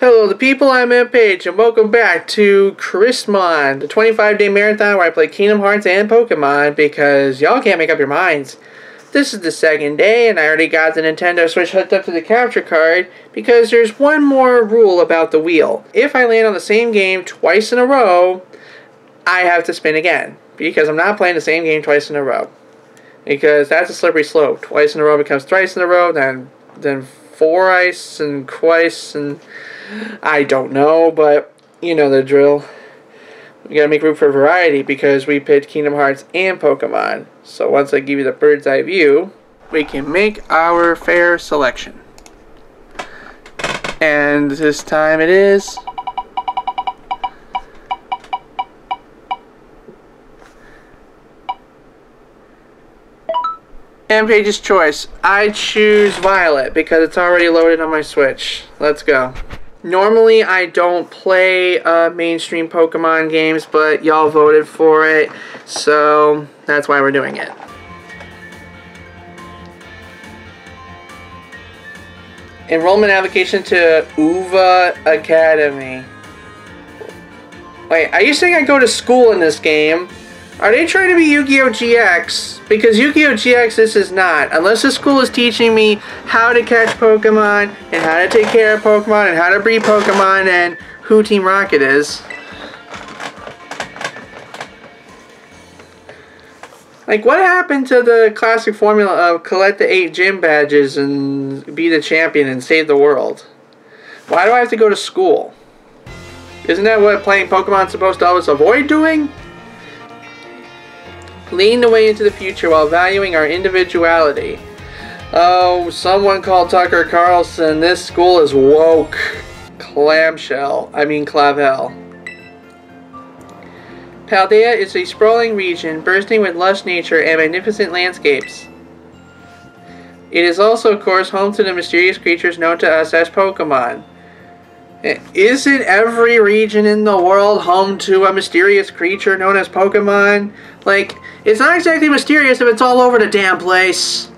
Hello, the people. I'm M-Page, and welcome back to KHristMon, the 25-day marathon where I play Kingdom Hearts and Pokemon because y'all can't make up your minds. This is the second day, and I already got the Nintendo Switch hooked up to the capture card because there's one more rule about the wheel. If I land on the same game twice in a row, I have to spin again because I'm not playing the same game twice in a row. Because that's a slippery slope. Twice in a row becomes thrice in a row, then then four ice and twice and I don't know, but you know the drill. We gotta make room for variety because we picked Kingdom Hearts and Pokemon. So once I give you the bird's eye view, we can make our fair selection. And this time it is. M-Page's choice. I choose Violet because it's already loaded on my Switch. Let's go. Normally, I don't play uh, mainstream Pokemon games, but y'all voted for it, so that's why we're doing it. Enrollment application to Uva Academy. Wait, are you saying I go to school in this game? Are they trying to be Yu-Gi-Oh! GX? Because Yu-Gi-Oh! GX this is not. Unless the school is teaching me how to catch Pokemon, and how to take care of Pokemon, and how to breed Pokemon, and who Team Rocket is. Like, what happened to the classic formula of collect the eight gym badges and be the champion and save the world? Why do I have to go to school? Isn't that what playing Pokemon's supposed to always avoid doing? Leading the way into the future while valuing our individuality. Oh, someone called Tucker Carlson. This school is woke. Clamshell. I mean Clavel. Paldea is a sprawling region bursting with lush nature and magnificent landscapes. It is also, of course, home to the mysterious creatures known to us as Pokemon. Isn't every region in the world home to a mysterious creature known as Pokemon? Like, it's not exactly mysterious if it's all over the damn place.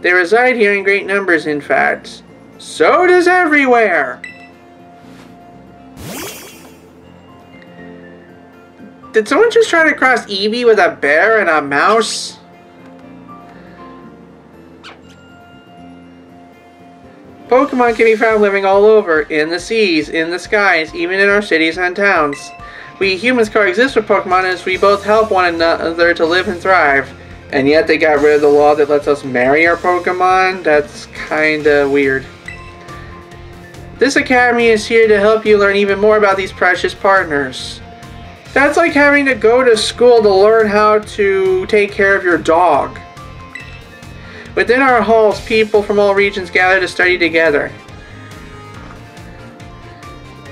They reside here in great numbers, in fact. So does everywhere! Did someone just try to cross Eevee with a bear and a mouse? Pokemon can be found living all over, in the seas, in the skies, even in our cities and towns. We humans coexist with Pokemon as we both help one another to live and thrive. And yet they got rid of the law that lets us marry our Pokemon? That's kinda weird. This academy is here to help you learn even more about these precious partners. That's like having to go to school to learn how to take care of your dog. Within our halls, people from all regions gather to study together.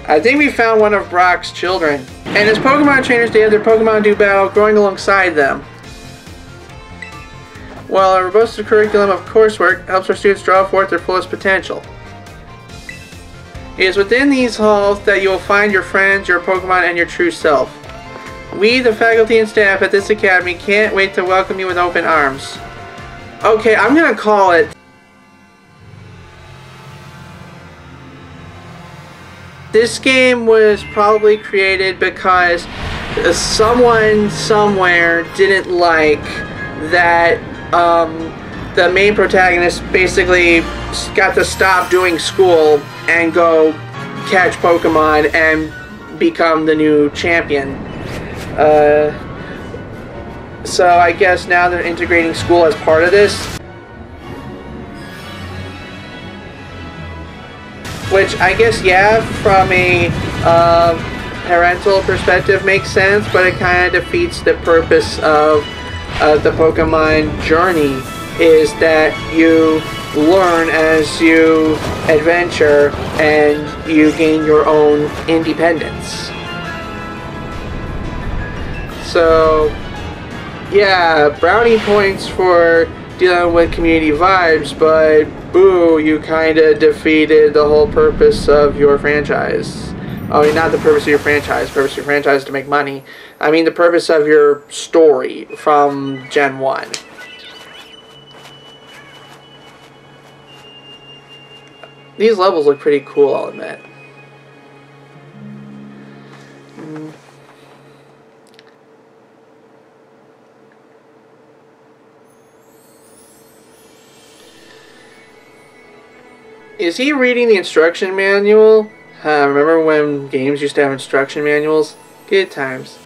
I think we found one of Brock's children. And as Pokemon trainers, they have their Pokemon do battle growing alongside them. While a robust curriculum of coursework helps our students draw forth their fullest potential. It is within these halls that you will find your friends, your Pokemon, and your true self. We, the faculty and staff at this academy, can't wait to welcome you with open arms. Okay, I'm gonna call it. This game was probably created because someone somewhere didn't like that um, the main protagonist basically got to stop doing school and go catch Pokemon and become the new champion. Uh, so I guess now they're integrating school as part of this. Which I guess, yeah, from a uh, parental perspective makes sense, but it kind of defeats the purpose of uh, the Pokemon journey is that you learn as you adventure and you gain your own independence. So yeah, brownie points for dealing with community vibes, but boo, you kind of defeated the whole purpose of your franchise. I mean, not the purpose of your franchise. Purpose of your franchise is to make money. I mean, the purpose of your story from Gen 1. These levels look pretty cool, I'll admit. Is he reading the instruction manual? Uh, remember when games used to have instruction manuals? Good times.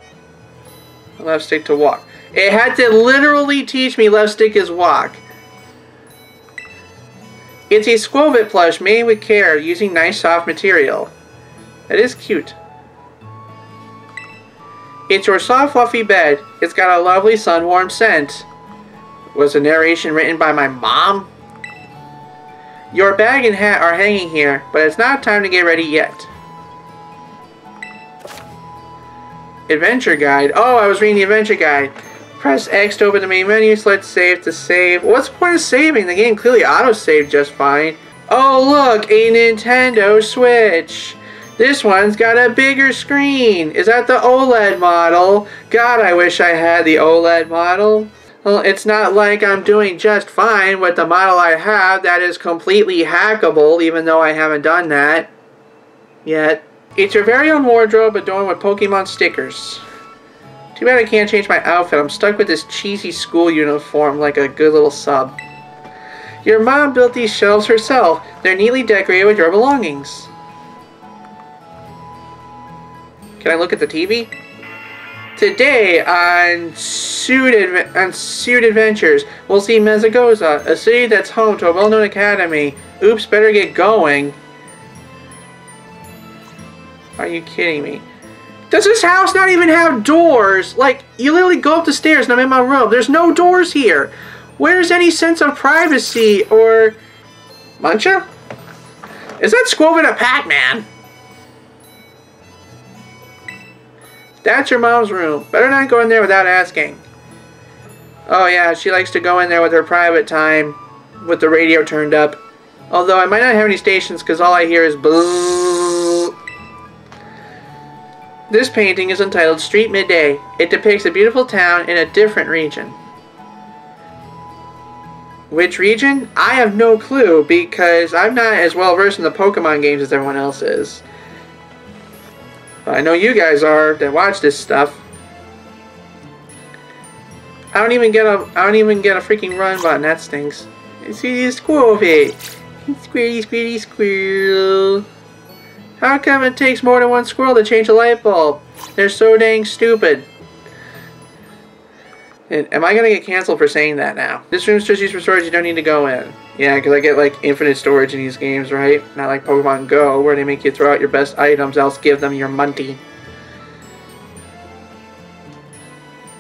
Left stick to walk. It had to literally teach me left stick is walk. It's a Skwovet plush made with care using nice soft material. It is cute. It's your soft fluffy bed. It's got a lovely sun warm scent. Was the narration written by my mom? Your bag and hat are hanging here, but it's not time to get ready yet. Adventure Guide. Oh, I was reading the Adventure Guide. Press X to open the main menu, select save to save. What's the point of saving? The game clearly auto-saved just fine. Oh look, a Nintendo Switch. This one's got a bigger screen. Is that the OLED model? God, I wish I had the OLED model. Well, it's not like I'm doing just fine with the model I have that is completely hackable, even though I haven't done that yet. It's your very own wardrobe adorned with Pokemon stickers. Too bad I can't change my outfit. I'm stuck with this cheesy school uniform like a good little sub. Your mom built these shelves herself. They're neatly decorated with your belongings. Can I look at the TV? Today on Suit, Adve on Suit Adventures, we'll see Mesagoza, a city that's home to a well-known academy. Oops, better get going. Are you kidding me? Does this house not even have doors? Like, you literally go up the stairs and I'm in my room. There's no doors here. Where's any sense of privacy or... Muncha? Is that Skwovet a Pac-Man? That's your mom's room. Better not go in there without asking. Oh yeah, she likes to go in there with her private time with the radio turned up. Although I might not have any stations because all I hear is bzzz. This painting is entitled Street Midday. It depicts a beautiful town in a different region. Which region? I have no clue because I'm not as well versed in the Pokemon games as everyone else is. I know you guys are that watch this stuff. I don't even get a I don't even get a freaking run button. That stinks. See this squirrel pig. Squirty, squirty, squirrel. How come it takes more than one squirrel to change a light bulb? They're so dang stupid. And am I gonna get canceled for saying that now? This room's just used for storage. You don't need to go in. Yeah, because I get like infinite storage in these games, right? Not like Pokemon Go, where they make you throw out your best items, else give them your money.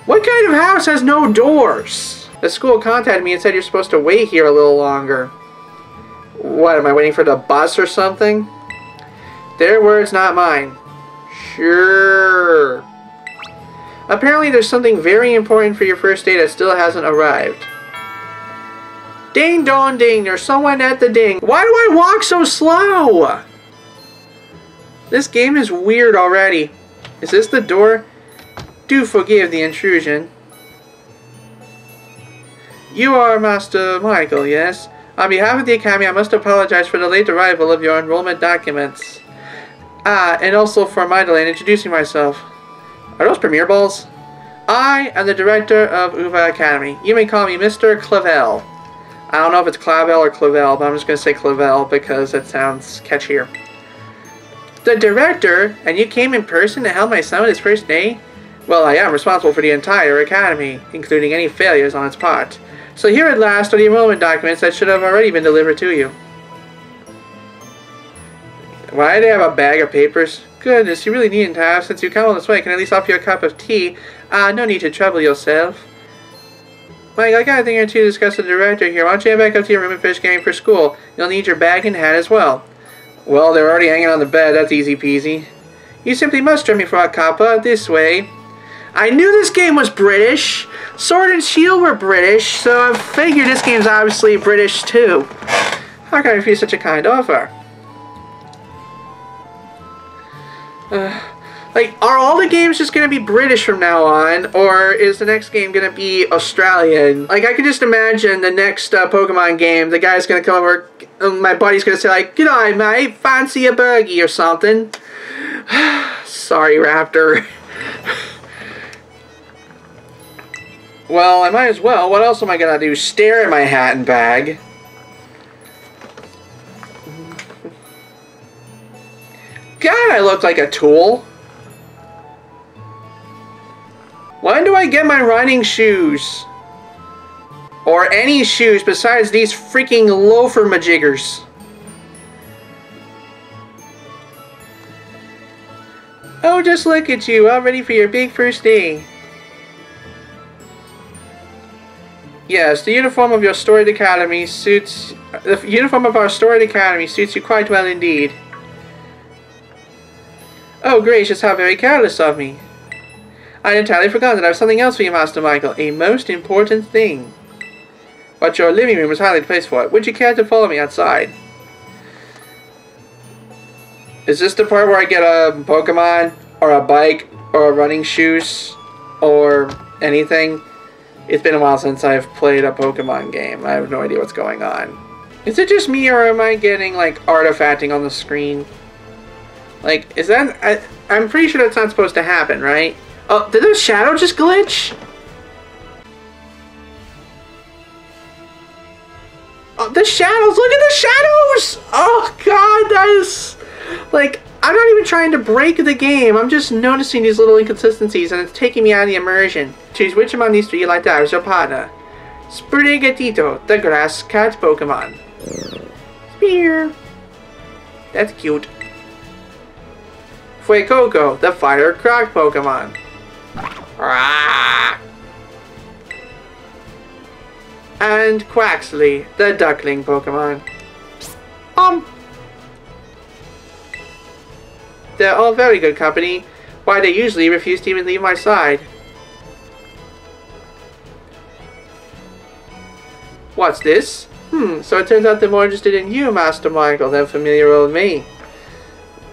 What kind of house has no doors? The school contacted me and said you're supposed to wait here a little longer. What, am I waiting for the bus or something? Their words, not mine. Sure. Apparently there's something very important for your first day that still hasn't arrived. Ding dong ding, there's someone at the ding. Why do I walk so slow? This game is weird already. Is this the door? Do forgive the intrusion. You are Master Michael, yes? On behalf of the Academy, I must apologize for the late arrival of your enrollment documents. Ah, and also for my delay in introducing myself. Are those premiere balls? I am the director of Uva Academy. You may call me Mr. Clavel. I don't know if it's Clavel or Clavel, but I'm just going to say Clavel because it sounds catchier. The director, and you came in person to help my son with his first day? Well, I am responsible for the entire academy, including any failures on its part. So here at last are the enrollment documents that should have already been delivered to you. Why do they have a bag of papers? Goodness, you really needn't have. Since you come all this way, Can I at least offer you a cup of tea. Ah, uh, no need to trouble yourself. Mike, I got a thing or two to discuss with the director here. Why don't you head back up to your room and finish getting for school? You'll need your bag and hat as well. Well, they're already hanging on the bed. That's easy peasy. You simply must join me for a cuppa. This way. I knew this game was British. Sword and Shield were British, so I figured this game's obviously British too. How can I refuse such a kind offer? Uh, like, are all the games just gonna be British from now on, or is the next game gonna be Australian? Like, I can just imagine the next uh, Pokemon game, the guy's gonna come over, my buddy's gonna say like, "Good eye, mate. Fancy a burgie or something." Sorry, Raptor. well, I might as well. What else am I gonna do? Stare at my hat and bag. God, I look like a tool. When do I get my running shoes? Or any shoes besides these freaking loafer majiggers. Oh, just look at you, all ready for your big first day. Yes, the uniform of your storied academy suits... The uniform of our storied academy suits you quite well indeed. Oh, gracious, how very careless of me. I'd entirely forgotten that I have something else for you, Master Michael. A most important thing. But your living room is highly placed for it. Would you care to follow me outside? Is this the part where I get a Pokemon? Or a bike? Or running shoes? Or anything? It's been a while since I've played a Pokemon game. I have no idea what's going on. Is it just me or am I getting like artifacting on the screen? Like, is that... I, I'm pretty sure that's not supposed to happen, right? Oh, did the shadow just glitch? Oh, the shadows! Look at the shadows! Oh god, that is... Like, I'm not even trying to break the game. I'm just noticing these little inconsistencies and it's taking me out of the immersion. Choose which among these three you like to have partner. Sprigatito, the grass cat Pokemon. Spear. That's cute. Fuecoco, the fire croc Pokemon. And Quaxly, the duckling Pokemon. Um. They're all very good company. Why they usually refuse to even leave my side. What's this? Hmm, so it turns out they're more interested in you, Master Michael, than familiar with me.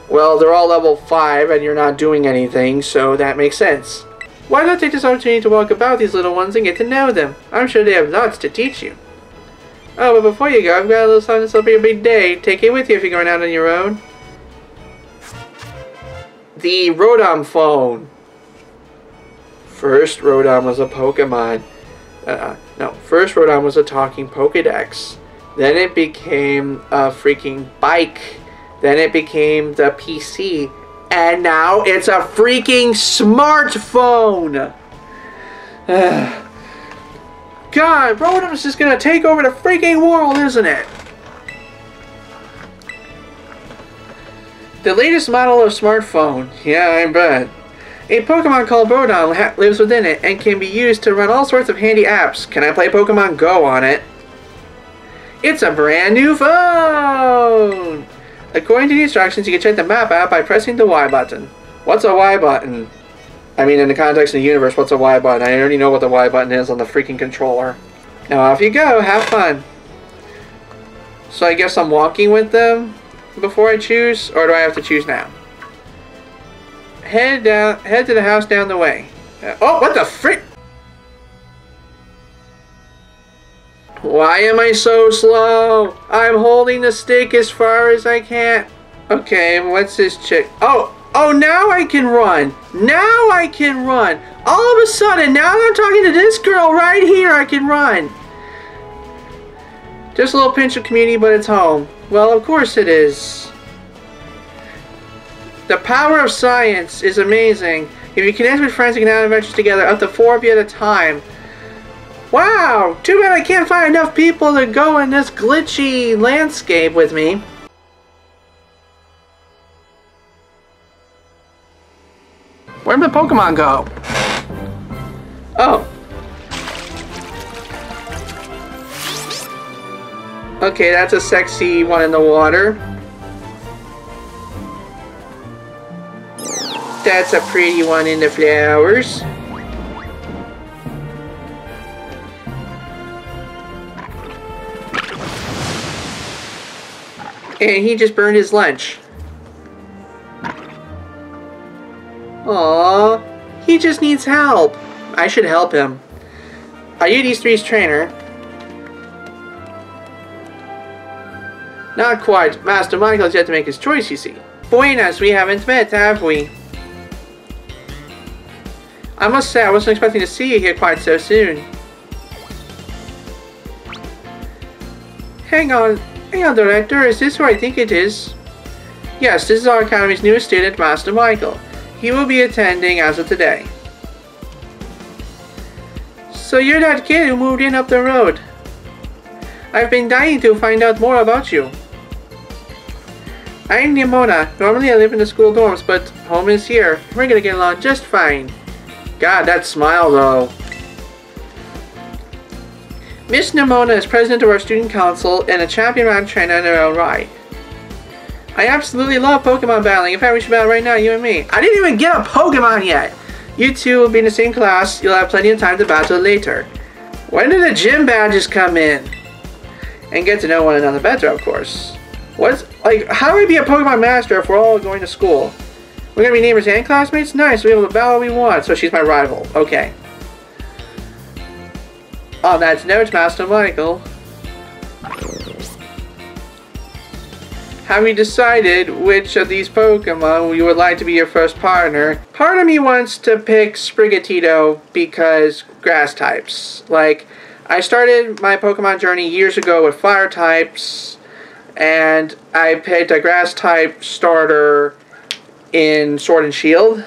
Well, they're all level 5 and you're not doing anything, so that makes sense. Why not take this opportunity to walk about these little ones and get to know them? I'm sure they have lots to teach you. Oh, but before you go, I've got a little something to celebrate your big day. Take it with you if you're going out on your own. The Rotom phone. First, Rotom was a Pokemon. Uh, no, first Rotom was a talking Pokedex. Then it became a freaking bike then it became the PC. And now it's a freaking smartphone! God, Rotom's just gonna take over the freaking world, isn't it? The latest model of smartphone. Yeah, I bet. A Pokemon called Rotom lives within it and can be used to run all sorts of handy apps. Can I play Pokemon Go on it? It's a brand new phone! According to the instructions, you can check the map out by pressing the Y button. What's a Y button? I mean, in the context of the universe, what's a Y button? I already know what the Y button is on the freaking controller. Now off you go, have fun. So I guess I'm walking with them before I choose, or do I have to choose now? Head down, head to the house down the way. Uh, oh, what the frick? Why am I so slow? I'm holding the stick as far as I can. Okay, what's this chick? Oh, oh, now I can run. Now I can run. All of a sudden, now I'm talking to this girl right here, I can run. Just a little pinch of community, but it's home. Well, of course it is. The power of science is amazing. If you connect with friends, you can have adventures together, up to four of you at a time. Wow! Too bad I can't find enough people to go in this glitchy landscape with me. Where'd the Pokemon go? Oh. Okay, that's a sexy one in the water. That's a pretty one in the flowers. And he just burned his lunch. Aww, he just needs help. I should help him. Are you these three's trainer? Not quite. Master Michael's yet to make his choice, you see. Buenas, we haven't met, have we? I must say, I wasn't expecting to see you here quite so soon. Hang on, hang on, Director, is this who I think it is? Yes, this is our Academy's newest student, Master Michael. He will be attending as of today. So you're that kid who moved in up the road. I've been dying to find out more about you. I'm Nemona. Normally I live in the school dorms, but home is here. We're gonna get along just fine. God, that smile though. Miss Nemona is president of our student council and a champion round trainer in her own right. I absolutely love Pokemon battling. In fact, we should battle right now, you and me. I didn't even get a Pokemon yet! You two will be in the same class. You'll have plenty of time to battle later. When do the gym badges come in? And get to know one another better, of course. What's, like, how would we be a Pokemon Master if we're all going to school? We're gonna be neighbors and classmates? Nice, we'll be able to battle we want. So she's my rival. Okay. Oh, On that note, Master Michael. Have you decided which of these Pokemon you would like to be your first partner? Part of me wants to pick Sprigatito because grass types. Like, I started my Pokemon journey years ago with fire types, and I picked a grass type starter in Sword and Shield.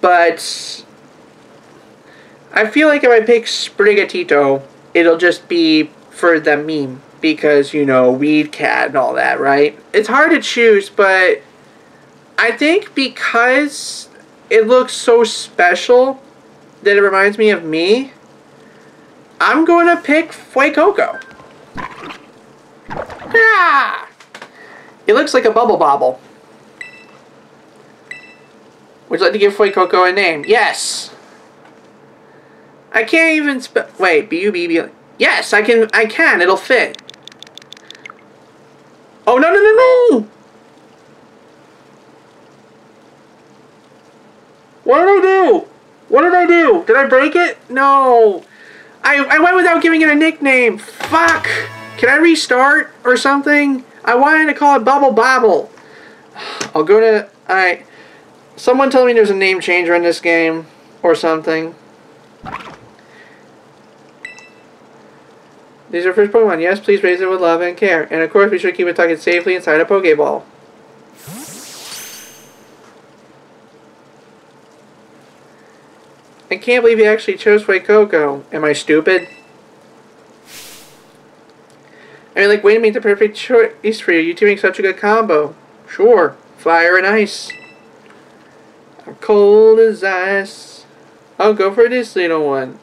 But I feel like if I pick Sprigatito, it'll just be for the meme. Because, you know, Weed Cat and all that, right? It's hard to choose, but I think because it looks so special that it reminds me of me, I'm going to pick Fuecoco. Yeah! It looks like a bubble bobble. Would you like to give Fuecoco a name? Yes! I can't even spell. Wait, B-U-B-B. Yes, I can. I can. It'll fit. Oh, no, no, no, no! What did I do? What did I do? Did I break it? No. I, I went without giving it a nickname. Fuck. Can I restart or something? I wanted to call it Bubble Bobble. I'll go to... I. Someone told me there's a name changer in this game. Or something. These are first Pokemon. Yes, please raise it with love and care. And of course, we should keep it tucked safely inside a Pokeball. I can't believe you actually chose Fuecoco. Am I stupid? I mean, like, wait a minute, the perfect choice for you. You two make such a good combo. Sure. Fire and ice. I'm cold as ice. I'll go for this little one.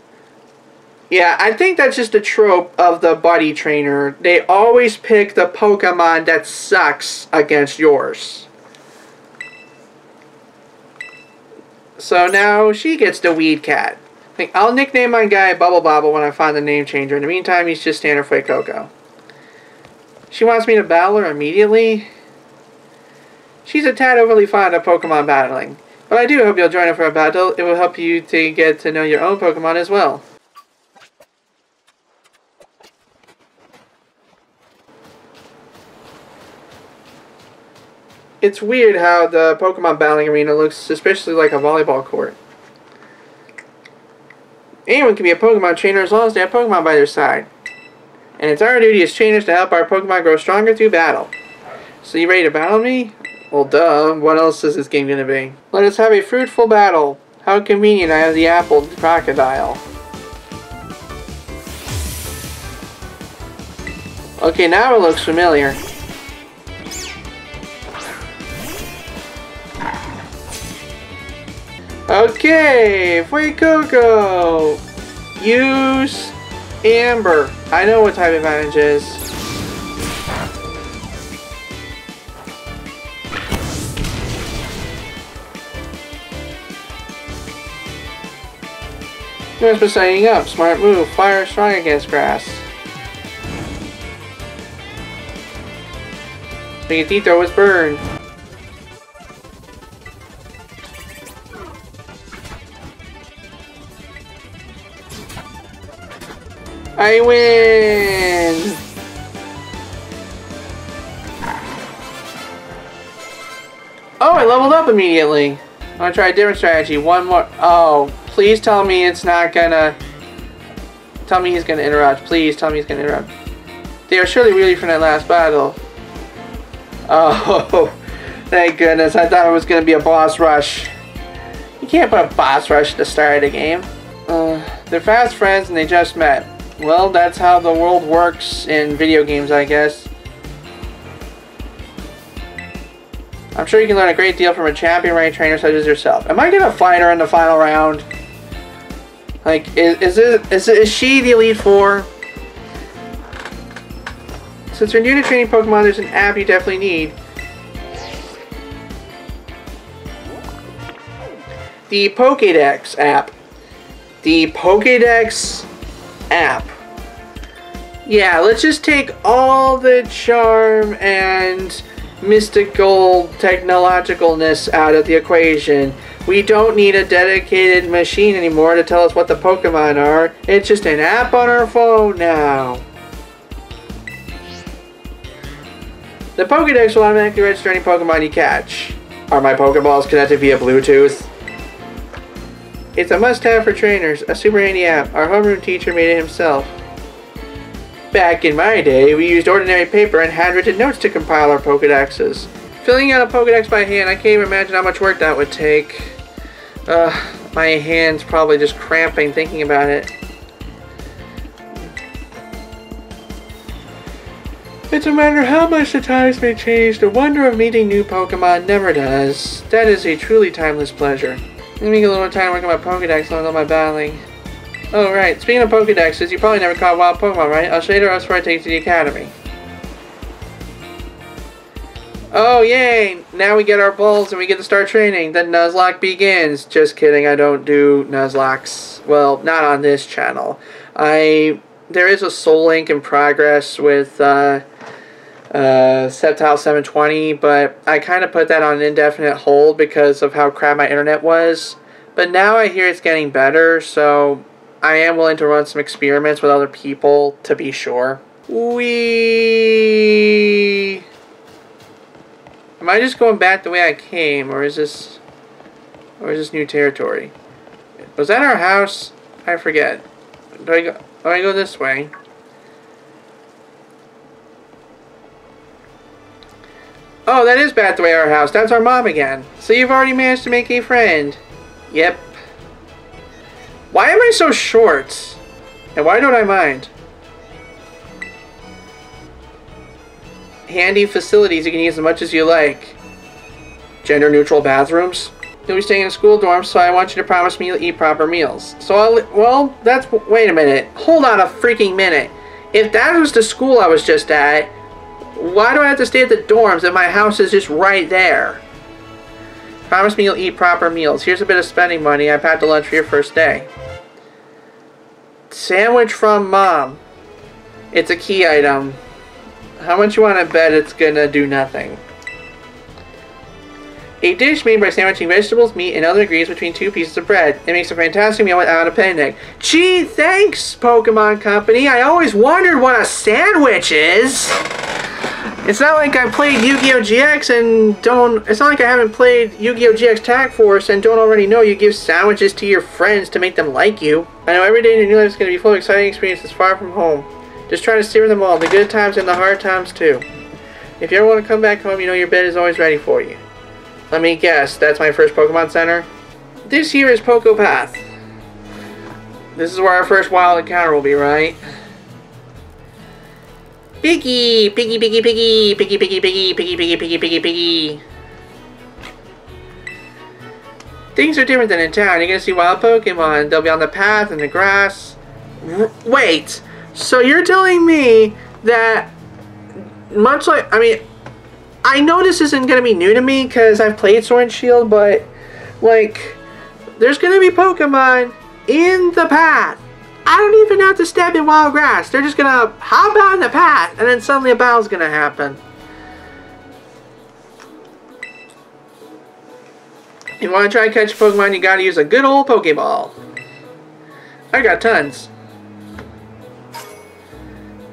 Yeah, I think that's just a trope of the buddy trainer. They always pick the Pokemon that sucks against yours. So now she gets the Weed Cat. I'll nickname my guy Bubble Bobble when I find the name changer. In the meantime, he's just standard Fuecoco. She wants me to battle her immediately? She's a tad overly fond of Pokemon battling. But I do hope you'll join her for a battle. It will help you to get to know your own Pokemon as well. It's weird how the Pokemon battling arena looks suspiciously like a volleyball court. Anyone can be a Pokemon trainer as long as they have Pokemon by their side. And it's our duty as trainers to help our Pokemon grow stronger through battle. So you ready to battle me? Well, duh. What else is this game gonna be? Let us have a fruitful battle. How convenient I have the apple crocodile. Okay, now it looks familiar. Okay, Fuecoco! Use Ember. I know what type advantage is. Thanks for signing up. Smart move. Fire strong against grass. Sprigatito was burned. I win! Oh, I leveled up immediately. I'm gonna try a different strategy. One more. Oh, please tell me it's not gonna... Tell me he's gonna interrupt. Please tell me he's gonna interrupt. They are surely really from that last battle. Oh, thank goodness. I thought it was gonna be a boss rush. You can't put a boss rush to start of the game. Uh, they're fast friends and they just met. Well, that's how the world works in video games, I guess. I'm sure you can learn a great deal from a champion-ranked trainer such as yourself. Am I gonna fight her in the final round? Like, is, is, it, is, is she the Elite Four? Since you're new to training Pokemon, there's an app you definitely need. The Pokédex app. The Pokédex app. Yeah, let's just take all the charm and mystical technologicalness out of the equation. We don't need a dedicated machine anymore to tell us what the Pokemon are. It's just an app on our phone now. The Pokedex will automatically register any Pokemon you catch. Are my Pokeballs connected via Bluetooth? It's a must-have for trainers, a super handy app. Our homeroom teacher made it himself. Back in my day, we used ordinary paper and handwritten notes to compile our Pokedexes. Filling out a Pokedex by hand, I can't even imagine how much work that would take. Uh, my hand's probably just cramping thinking about it. It's a matter how much the times may change, the wonder of meeting new Pokemon never does. That is a truly timeless pleasure. Let me get a little more time working on my Pokedex on all my battling. Oh, right. Speaking of Pokedexes, you probably never caught wild Pokemon, right? I'll show you the rest before I take you to the Academy. Oh, yay! Now we get our balls and we get to start training. The Nuzlocke begins. Just kidding, I don't do Nuzlockes. Well, not on this channel. I... There is a Soul Link in progress with, uh... Uh, Sceptile 720, but I kind of put that on an indefinite hold because of how crap my internet was. But now I hear it's getting better, so I am willing to run some experiments with other people to be sure. We. Am I just going back the way I came, or is this, or is this new territory? Was that our house? I forget. Do I go? Do I go this way? Oh, that is back the way our house. That's our mom again. So you've already managed to make a friend. Yep. Why am I so short? And why don't I mind? Handy facilities you can use as much as you like. Gender neutral bathrooms. You'll be staying in a school dorm, so I want you to promise me you'll eat proper meals. So I'll, well, that's, wait a minute. Hold on a freaking minute. If that was the school I was just at, why do I have to stay at the dorms if my house is just right there? Promise me you'll eat proper meals. Here's a bit of spending money. I packed a lunch for your first day. Sandwich from mom. It's a key item. How much you want to bet it's gonna do nothing? A dish made by sandwiching vegetables, meat, and other ingredients between two pieces of bread. It makes a fantastic meal without a panic. Gee, thanks, Pokemon Company. I always wondered what a sandwich is. It's not like I played Yu-Gi-Oh! GX and don't... It's not like I haven't played Yu-Gi-Oh! GX Tag Force and don't already know you give sandwiches to your friends to make them like you. I know every day in your new life is going to be full of exciting experiences far from home. Just try to savor them all, the good times and the hard times too. If you ever want to come back home, you know your bed is always ready for you. Let me guess, that's my first Pokemon Center? This here is Poco Path. This is where our first wild encounter will be, right? Piggy! Piggy, piggy, piggy! Piggy, piggy, piggy, piggy, piggy, piggy, piggy, piggy. Things are different than in town. You're gonna see wild Pokemon. They'll be on the path in the grass. R wait! So you're telling me that much like I mean I know this isn't gonna be new to me because I've played Sword and Shield, but like there's gonna be Pokemon in the path I don't even have to step in wild grass. They're just gonna hop out in the path, and then suddenly a battle's gonna happen. You wanna try and catch Pokemon, you gotta use a good old Pokeball. I got tons.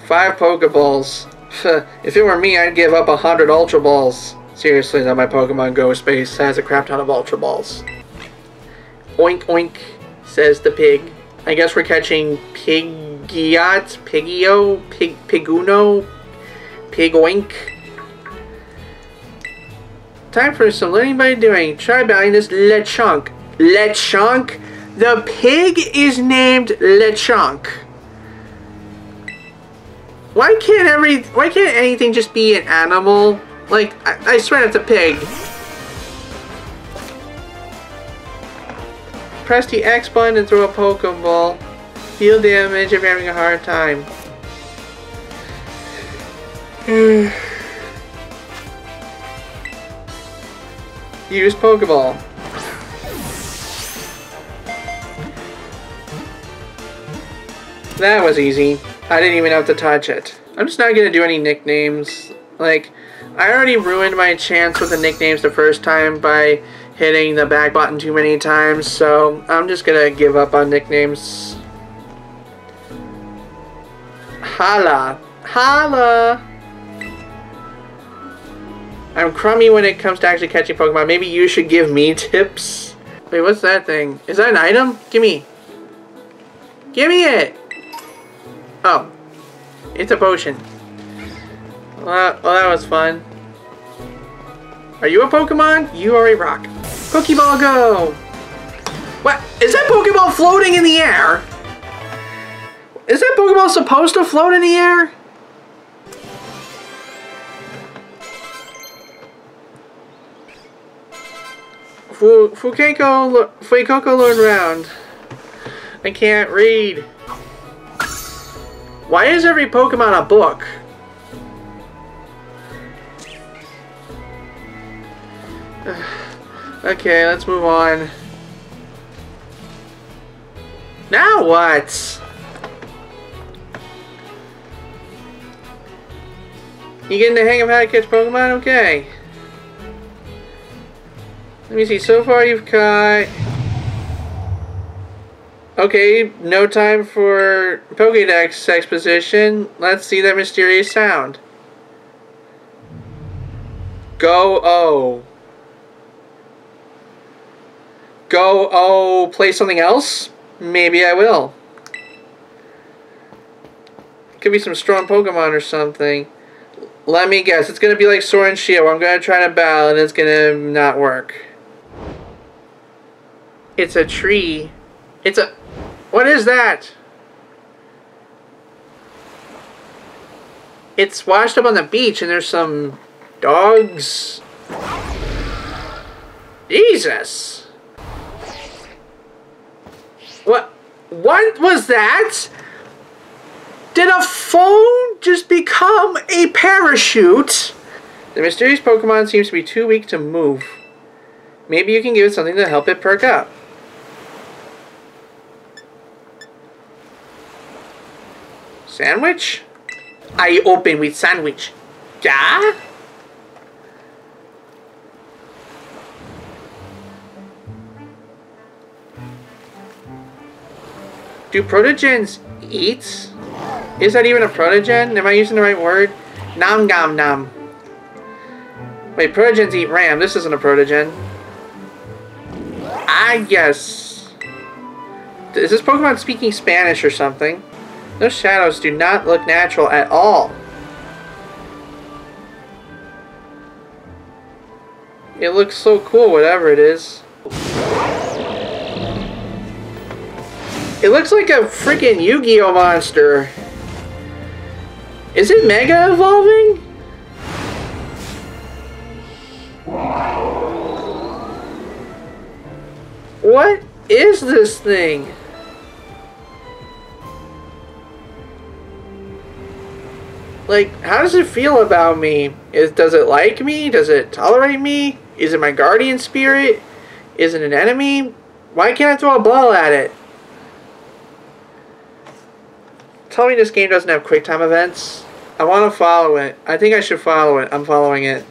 Five Pokeballs. if it were me, I'd give up a hundred Ultra Balls. Seriously, though, my Pokemon Go space has a crap ton of Ultra Balls. Oink oink, says the pig. I guess we're catching Pigiot, Pigio, Pig, Piguno, Pigoink. Time for some learning by doing. Try battling this Lechonk. Lechonk? The pig is named Lechonk. Why can't every why can't anything just be an animal? Like I, I swear it's a pig. Press the X button and throw a Pokeball. Deal damage if you're having a hard time. Use Pokeball. That was easy. I didn't even have to touch it. I'm just not gonna do any nicknames. Like, I already ruined my chance with the nicknames the first time by hitting the back button too many times, so I'm just gonna give up on nicknames. Holla. Holla! I'm crummy when it comes to actually catching Pokemon. Maybe you should give me tips. Wait, what's that thing? Is that an item? Gimme. Gimme it! Oh. It's a potion. Well, well, that was fun. Are you a Pokemon? You are a rock. Pokeball go! What? Is that Pokeball floating in the air? Is that Pokeball supposed to float in the air? Fuecoco, Fuecoco learned round. I can't read. Why is every Pokemon a book? Okay, let's move on. Now what? You getting the hang of how to catch Pokemon? Okay. Let me see. So far you've caught... Okay, no time for Pokédex exposition. Let's see that mysterious sound. Go oh. Go oh play something else? Maybe I will. Could be some strong Pokemon or something. Let me guess. It's going to be like Sword and Shield. I'm going to try to battle and it's going to not work. It's a tree. It's a... What is that? It's washed up on the beach and there's some dogs. Jesus. What? What was that? Did a phone just become a parachute? The mysterious Pokemon seems to be too weak to move. Maybe you can give it something to help it perk up. Sandwich? I open with sandwich. Yeah? Do protogens eat? Is that even a protogen? Am I using the right word? Nom nom nom. Wait, protogens eat ram. This isn't a protogen. I guess. Is this Pokemon speaking Spanish or something? Those shadows do not look natural at all. It looks so cool, whatever it is. It looks like a freaking Yu-Gi-Oh monster. Is it Mega Evolving? What is this thing? Like, how does it feel about me? Is Does it like me? Does it tolerate me? Is it my guardian spirit? Is it an enemy? Why can't I throw a ball at it? Tell me this game doesn't have quick time events. I want to follow it. I think I should follow it. I'm following it.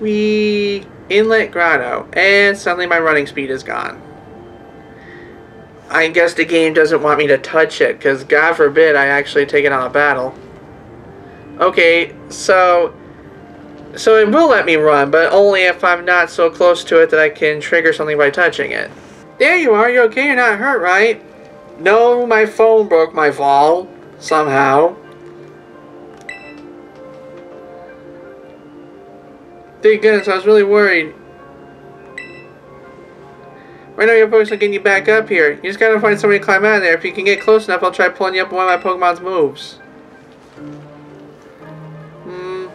We inlet grotto and suddenly my running speed is gone. I guess the game doesn't want me to touch it, because God forbid I actually take it on a battle. Okay, so so it will let me run, but only if I'm not so close to it that I can trigger something by touching it. There you are, you okay? You're not hurt, right? No, my phone broke my fall. Somehow. Thank goodness, I was really worried. Right now you're focused on getting you back up here. You just gotta find somebody to climb out of there. If you can get close enough, I'll try pulling you up one of my Pokemon's moves. Hmm.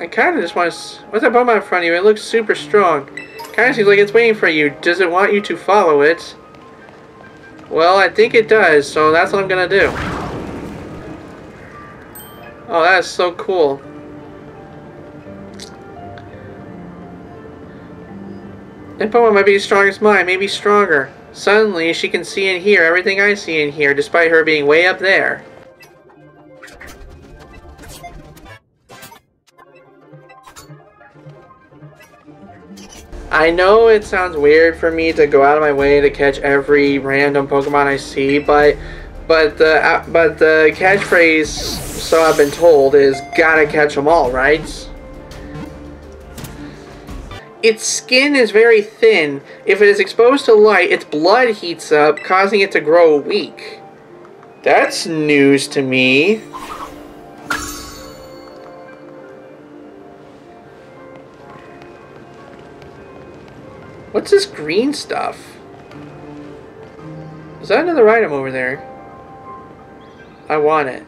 I kinda just want to... What's that Pokemon in front of you? It looks super strong. Kinda seems like it's waiting for you. Does it want you to follow it? Well, I think it does, so that's what I'm gonna do. Oh, that is so cool. Pokemon might be as strong as mine, maybe stronger. Suddenly, she can see and hear everything I see and hear, despite her being way up there. I know it sounds weird for me to go out of my way to catch every random Pokemon I see, but but the uh, but the catchphrase, so I've been told, is gotta catch them all, right? Its skin is very thin. If it is exposed to light, its blood heats up, causing it to grow weak. That's news to me. What's this green stuff? Is that another item over there? I want it.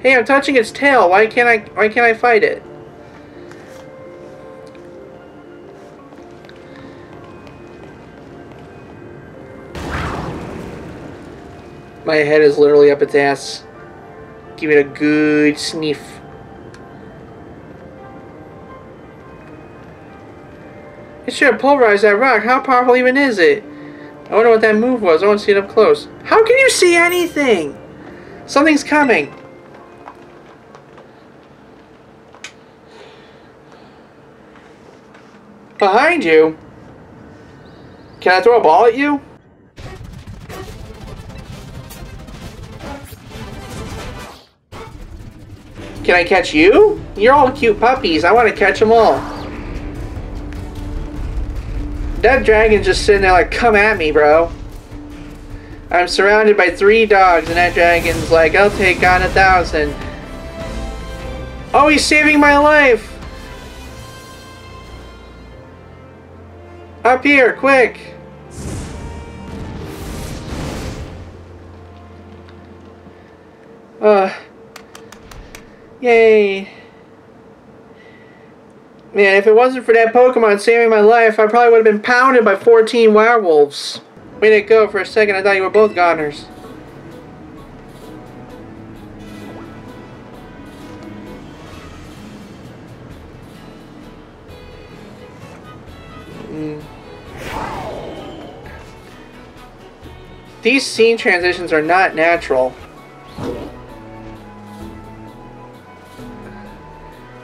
Hey, I'm touching its tail. Why can't I why can't I fight it? My head is literally up its ass. Give it a good sniff. It should have pulverized that rock. How powerful even is it? I wonder what that move was. I want to see it up close. How can you see anything? Something's coming. Behind you? Can I throw a ball at you? Can I catch you? You're all cute puppies. I want to catch them all. That dragon's just sitting there like, come at me, bro. I'm surrounded by three dogs, and that dragon's like, I'll take on a thousand. Oh, he's saving my life! Up here, quick! Uh... Yay. Man, if it wasn't for that Pokemon saving my life, I probably would have been pounded by 14 werewolves. Way to go, for a second I thought you were both goners. Mm. These scene transitions are not natural.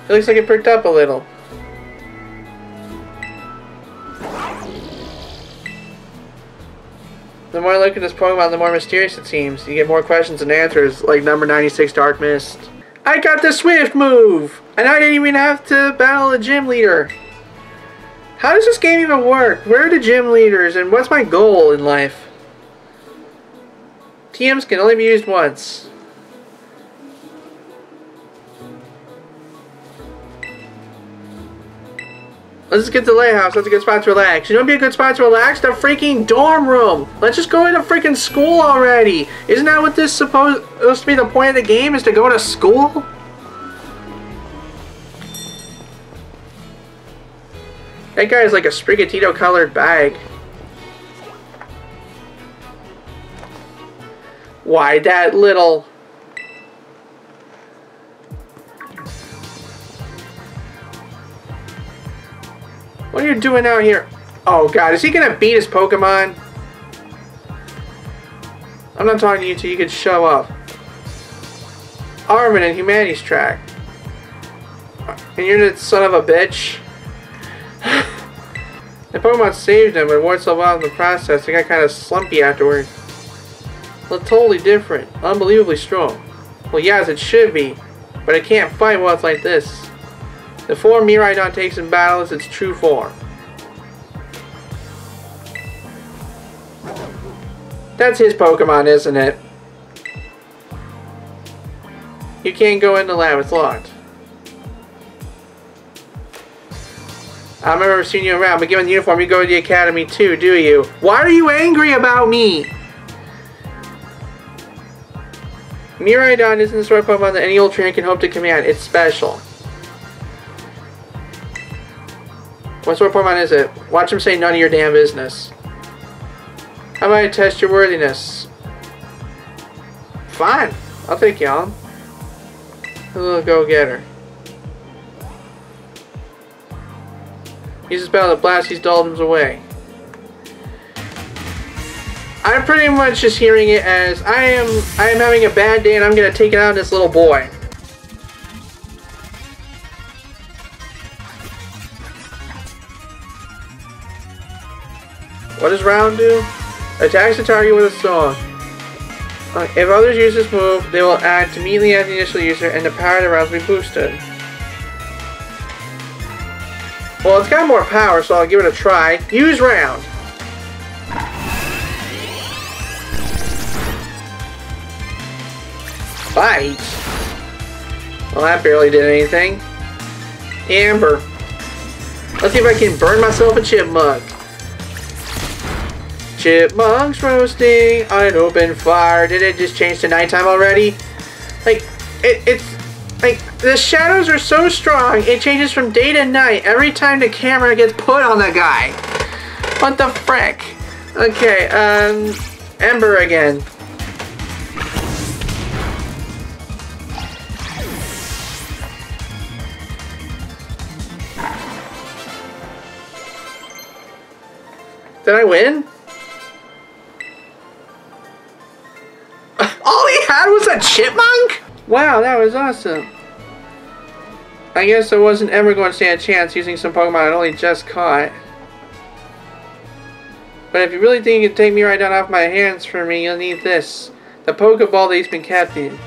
It looks like it perked up a little. The more I look at this Pokemon, the more mysterious it seems. You get more questions than answers, like number 96 Dark Mist. I got the Swift move! And I didn't even have to battle a gym leader. How does this game even work? Where are the gym leaders and what's my goal in life? TMs can only be used once. Let's just get to the lighthouse. That's a good spot to relax. You know, be a good spot to relax? The freaking dorm room. Let's just go into freaking school already. Isn't that what this supposed, supposed to be the point of the game? Is to go to school? That guy is like a Sprigatito colored bag. Why that little... What are you doing out here? Oh god, is he gonna beat his Pokemon? I'm not talking to you two, you can show up. Armin and Humanity's track. And you're the son of a bitch. The Pokemon saved him, but wore itself out in the process. It got kind of slumpy afterward. Looked totally different. Unbelievably strong. Well, yes, it should be. But it can't fight while it's like this. The form Miraidon takes in battle is its true form. That's his Pokemon, isn't it? You can't go in the lab, it's locked. I remember seeing you around, but given the uniform, you go to the academy too, do you? Why are you angry about me? Miraidon isn't the sort of Pokemon that any old trainer can hope to command. It's special. What sort of Pokemon is it? Watch him say none of your damn business. How about I test your worthiness? Fine. I'll take you on. A little go-getter. Use a spell to blast these doldrums away. I'm pretty much just hearing it as I am I am having a bad day and I'm gonna take it out on this little boy. What does round do? Attacks the target with a song. Uh, if others use this move, they will act immediately at the initial user and the power of the rounds will be boosted. Well, it's got more power, so I'll give it a try. Use round. Bite? Well, that barely did anything. Ember. Let's see if I can burn myself a chipmunk. Chipmunks roasting on an open fire. Did it just change to nighttime already? Like, it, it's... Like, the shadows are so strong, it changes from day to night every time the camera gets put on the guy. What the frick? Okay, um... Ember again. Did I win? All he had was a chipmunk? Wow, that was awesome. I guess I wasn't ever going to stand a chance using some Pokemon I'd only just caught. But if you really think you can take Miraidon off my hands for me, you'll need this. The Pokeball that he's been kept in.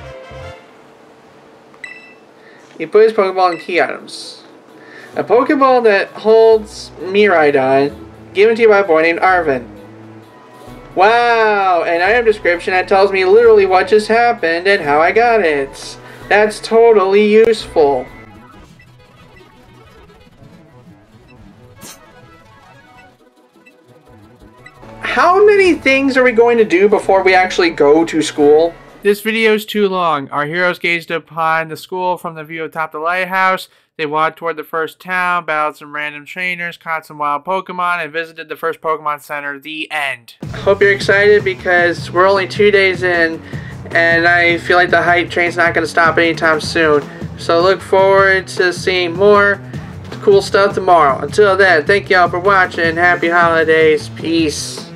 He put his Pokeball in key items. A Pokeball that holds Miraidon given to you by a boy named Arven. Wow, an item description that tells me literally what just happened and how I got it. That's totally useful. How many things are we going to do before we actually go to school? This video is too long. Our heroes gazed upon the school from the view atop the lighthouse. They walked toward the first town, battled some random trainers, caught some wild Pokemon, and visited the first Pokemon Center. The end. Hope you're excited because we're only two days in, and I feel like the hype train's not going to stop anytime soon. So look forward to seeing more cool stuff tomorrow. Until then, thank y'all for watching. Happy holidays. Peace.